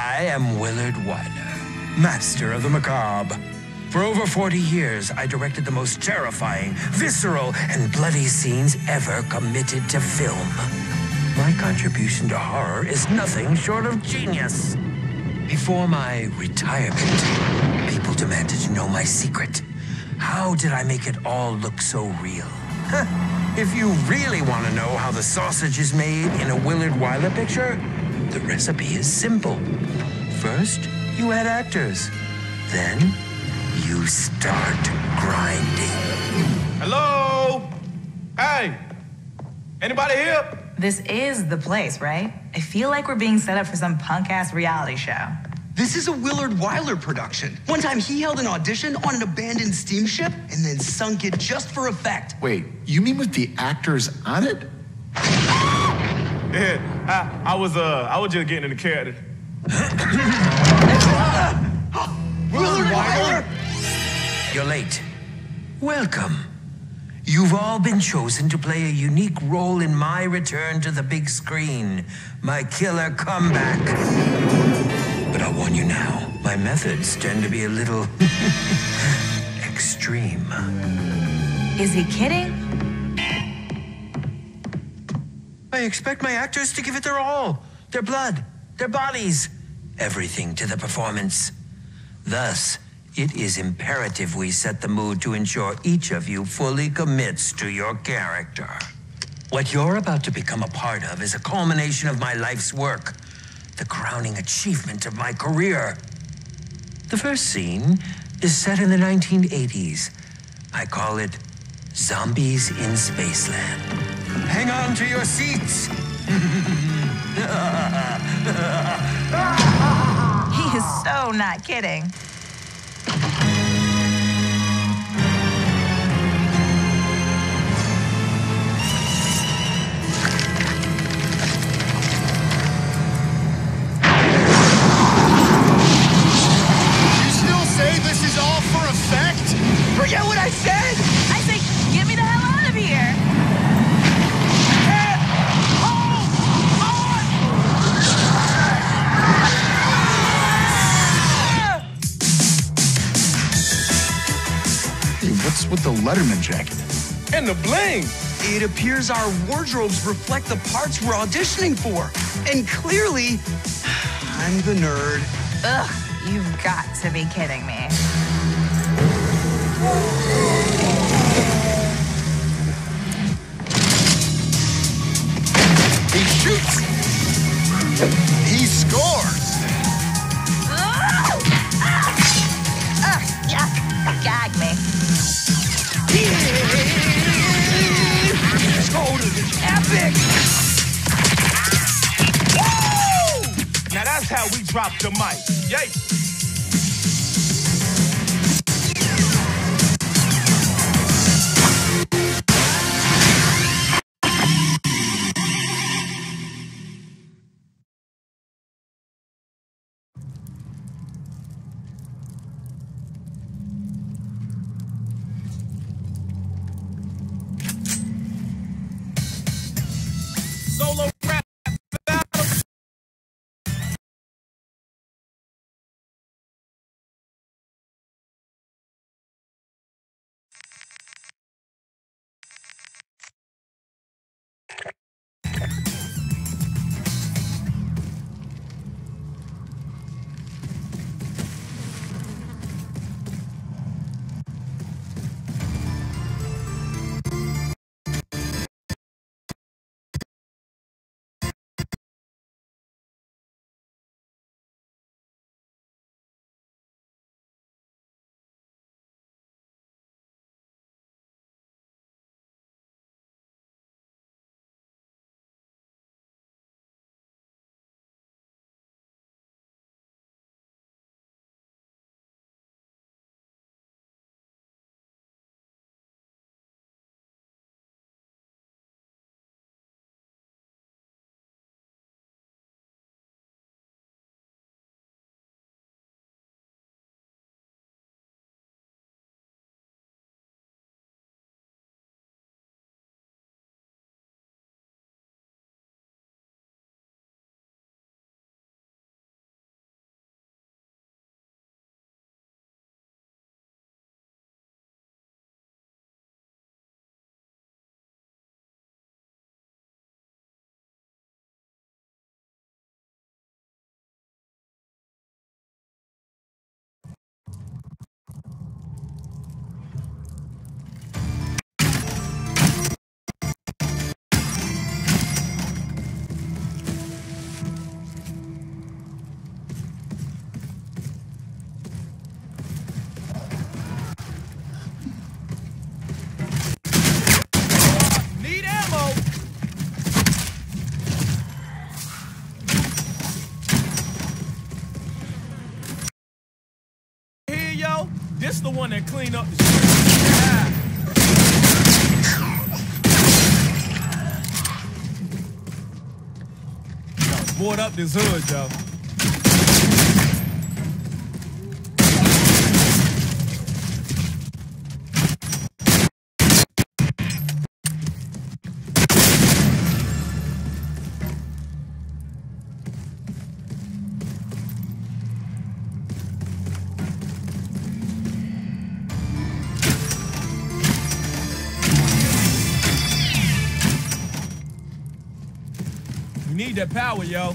I am Willard Wyler, master of the macabre. For over 40 years, I directed the most terrifying, visceral, and bloody scenes ever committed to film. My contribution to horror is nothing short of genius. Before my retirement, people demanded to know my secret. How did I make it all look so real? if you really want to know how the sausage is made in a Willard Wyler picture, the recipe is simple. First, you add actors. Then, you start grinding. Hello? Hey, anybody here? This is the place, right? I feel like we're being set up for some punk ass reality show. This is a Willard Wyler production. One time he held an audition on an abandoned steamship and then sunk it just for effect. Wait, you mean with the actors on it? Yeah, I, I was uh I was just getting in the character. Willard Wyler? You're late. Welcome. You've all been chosen to play a unique role in my return to the big screen, my killer comeback. But I'll warn you now, my methods tend to be a little extreme. Is he kidding? I expect my actors to give it their all their blood, their bodies, everything to the performance. Thus, it is imperative we set the mood to ensure each of you fully commits to your character. What you're about to become a part of is a culmination of my life's work, the crowning achievement of my career. The first scene is set in the 1980s. I call it Zombies in Spaceland. Hang on to your seats. He is so not kidding. You still say this is all for effect? Forget what I said! Letterman jacket? And the bling. It appears our wardrobes reflect the parts we're auditioning for. And clearly, I'm the nerd. Ugh, you've got to be kidding me. He shoots. He scores. Ugh, yeah, gag me. How we drop the mic. Yay. Cleaned up the street. Board up this hood, yo. Need that power, yo.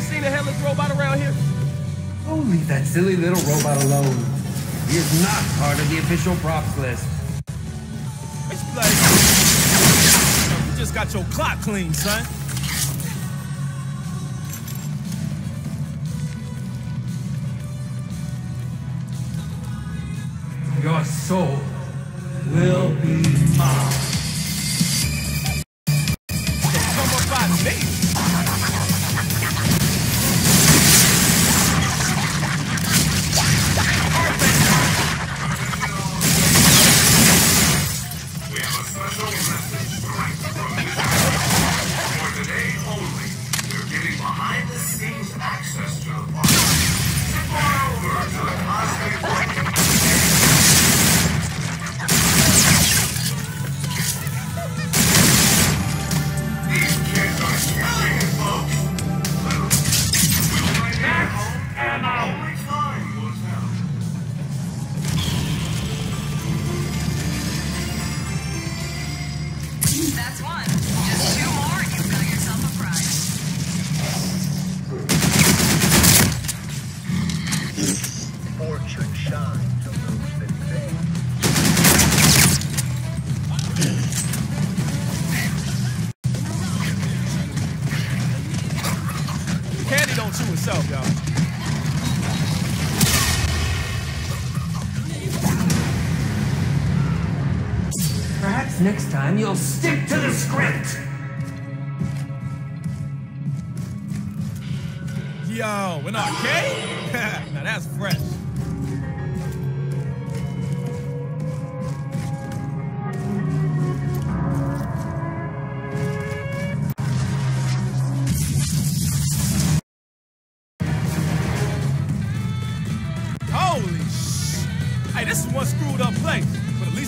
Y'all seen a headless robot around here? Oh, leave that silly little robot alone. He is not part of the official props list. It's like, you just got your clock clean, son. Your soul will be mine.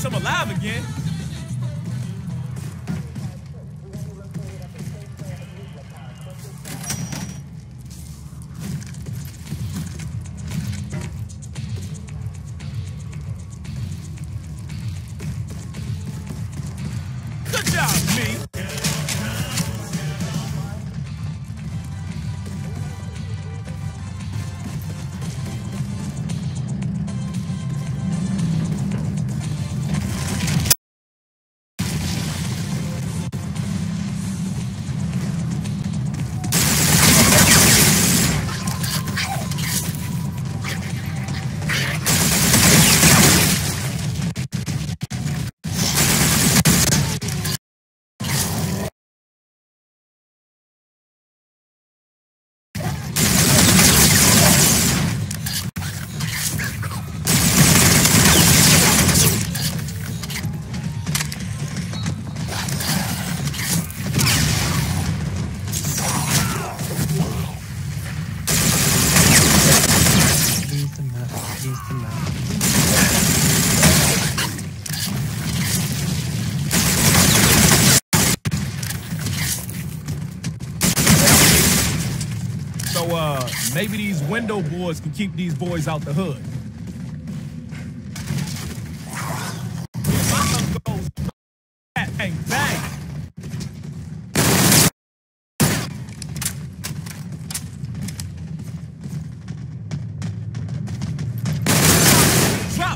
I'm alive again. Window boards can keep these boys out the hood.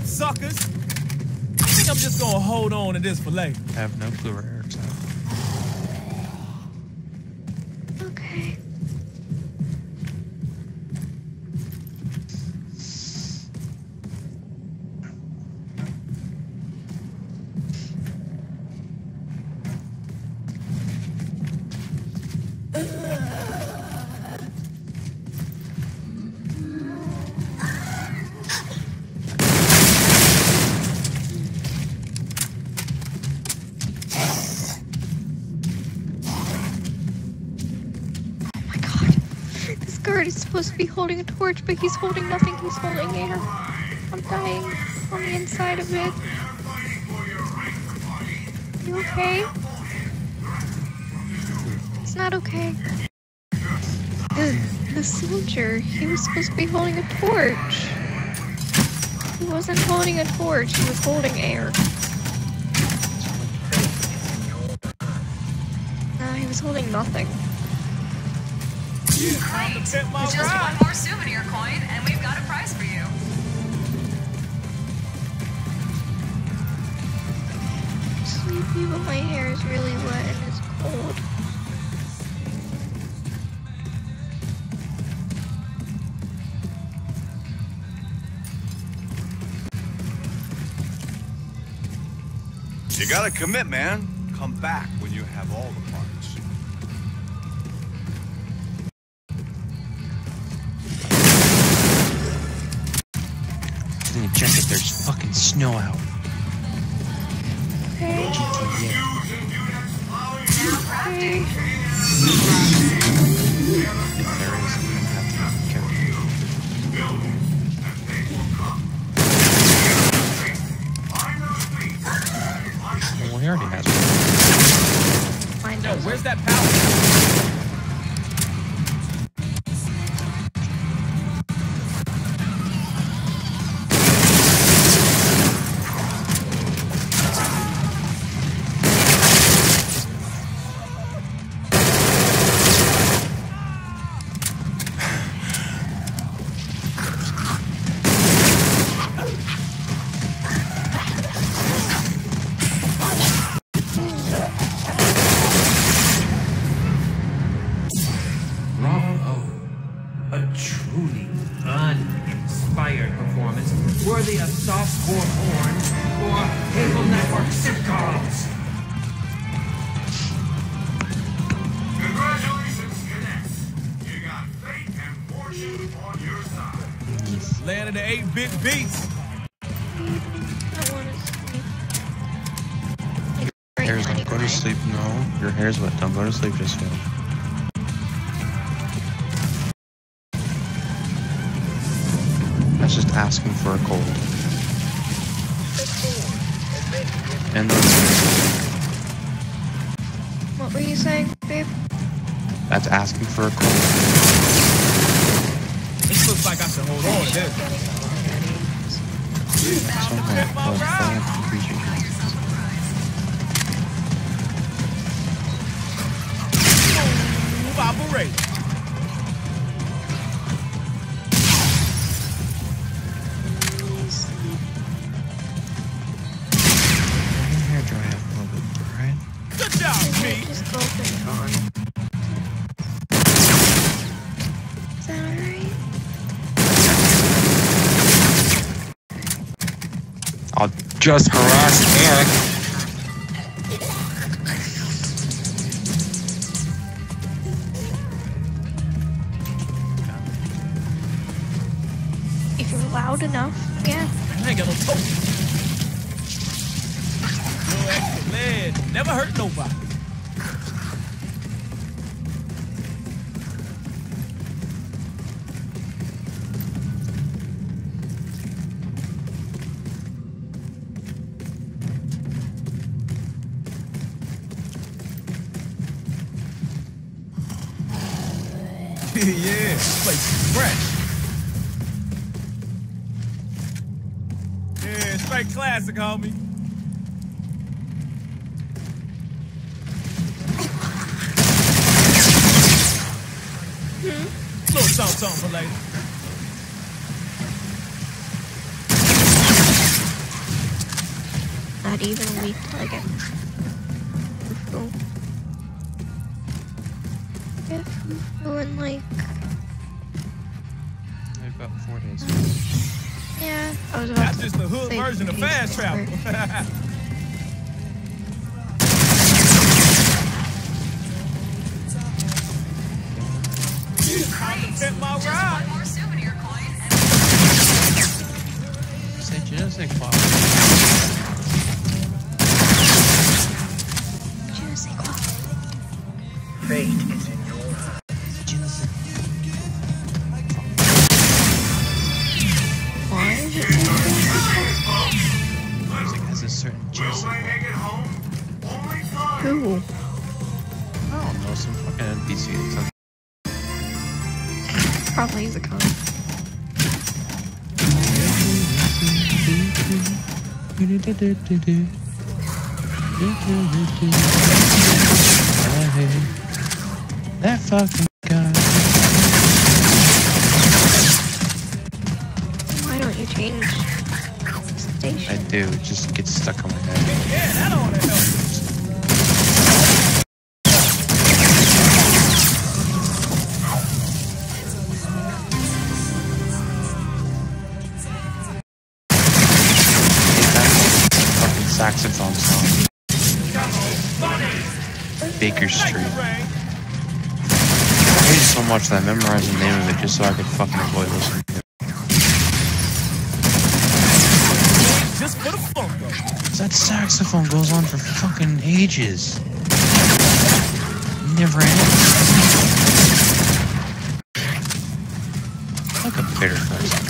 Suckers! I think I'm just gonna hold on to this for later. I have no clue torch, but he's holding nothing. He's holding air. I'm dying on the inside of it. You okay? It's not okay. The, the soldier, he was supposed to be holding a torch. He wasn't holding a torch, he was holding air. No, he was holding nothing. Time to Just ride. one more souvenir coin, and we've got a prize for you. Sleepy, but my hair is really wet and it's cold. You gotta commit, man. Come back when you have all the parts. Didn't even check if there's fucking snow out. Okay. GTA. Okay. If there is, I'm gonna have to careful. Well, he already has one. Mine Yo, where's that power? Truly uninspired performance worthy of softcore porn or cable network sitcoms. Congratulations, cadets. You got fate and fortune on your side. Land of the 8-bit beats. I want to Hair's now, like, go to sleep. No, your hair's wet. Don't go to sleep just yet. Just asking for a cold. And then What were you saying, babe? that's asking for a cold. This looks like I should hold on to this. So I'm like, well, thank you, appreciate it. Just harass Eric. Yeah. this place is fresh. Yeah, straight classic, homie. Little something, something for later. Not even a weak target. Fufu. Yeah, Oh, Fufu in like, About four days. yeah, I was about That's to just the hood version of fast travel. expert. Content my ride. One more souvenir coin and Say genetic file. That fucking guy. Why don't you change station? I do, it just gets stuck on my head. Much that I memorized the name of it just so I could fucking avoid listening to it. Just for the funk. That saxophone goes on for fucking ages. Never ends. Like a bitter place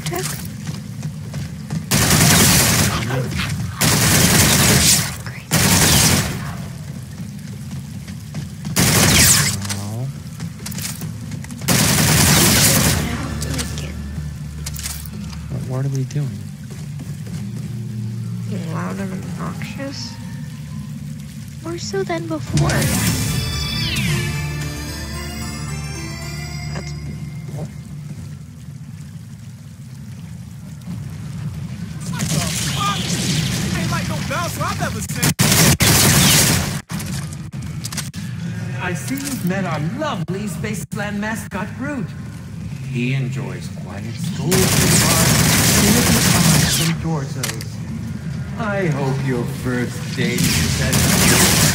Thanks for Votech. What, what are we doing? Being loud and obnoxious. More so than before. Our lovely Spaceland mascot, Groot. He enjoys quiet schools and parks and little arms and. I hope your first date is at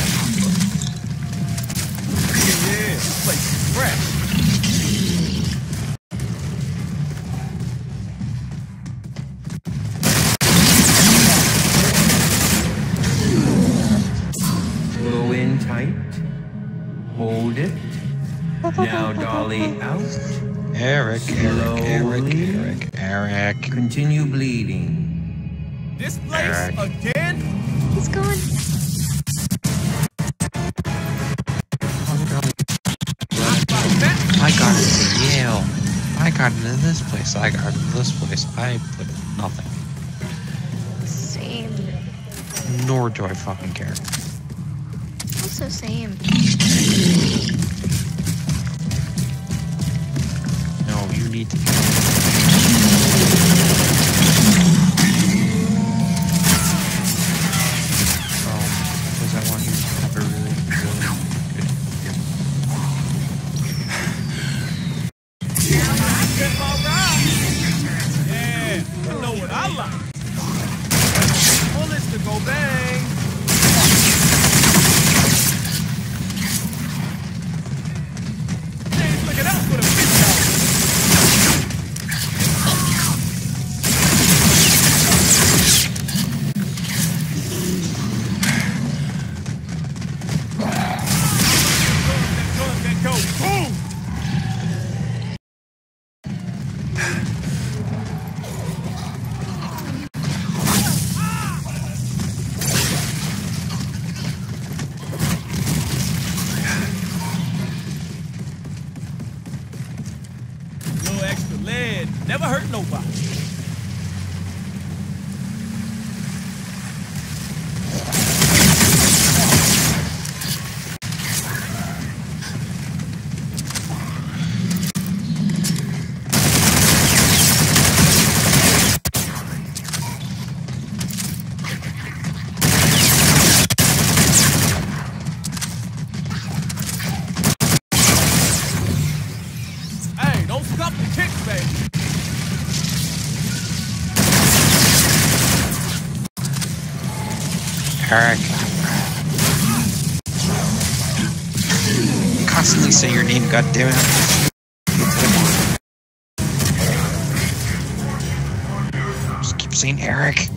out. Eric, Eric, Eric, Eric, Eric. Continue bleeding. This place Eric. again? He's gone. I got it Yale. I got it in this place. I got it in this place. I put nothing. Same. Nor do I fucking care. Also same. you need. to lead never hurt nobody. God damn it. Just keep saying Eric.